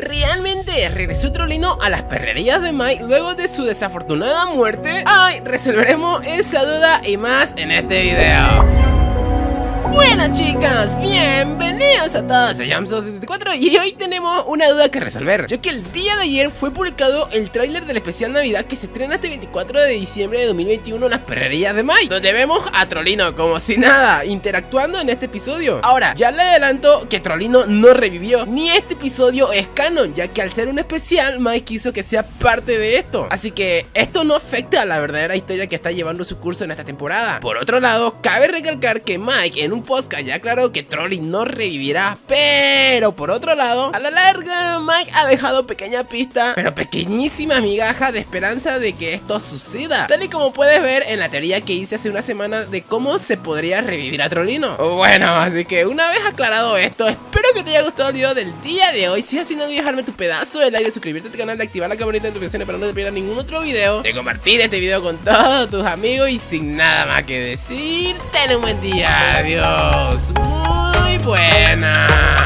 ¿Realmente regresó Trollino a las perrerías de Mike luego de su desafortunada muerte? Ay, resolveremos esa duda y más en este video. Bueno chicas, bienvenidos a todos, soy Jamso74 y hoy tenemos una duda que resolver Ya que el día de ayer fue publicado el tráiler del especial Navidad que se estrena este 24 de diciembre de 2021 en las perrerías de Mike Donde vemos a Trollino como si nada, interactuando en este episodio. Ahora, ya le adelanto que Trollino no revivió, ni este episodio es canon Ya que al ser un especial, Mike quiso que sea parte de esto. Así que esto no afecta a la verdadera historia que está llevando su curso en esta temporada. Por otro lado, cabe recalcar que Mike en un podcast ya aclaró que Trolli no pero por otro lado, a la larga Mike ha dejado pequeña pista, pero pequeñísima migaja de esperanza de que esto suceda, tal y como puedes ver en la teoría que hice hace una semana de cómo se podría revivir a Trollino. Bueno, así que una vez aclarado esto, espero que te haya gustado el video del día de hoy, si así no olvides dejarme tu pedazo de like, de suscribirte a este canal, de activar la campanita de notificaciones para no te pierdas ningún otro video, de compartir este video con todos tus amigos y sin nada más que decir, ten un buen día, adiós. Muy Vienna.